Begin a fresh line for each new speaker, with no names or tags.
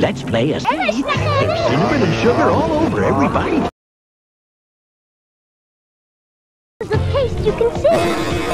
Let's play a sweet. There's cinnamon and sugar all over every bite.
The taste you can see.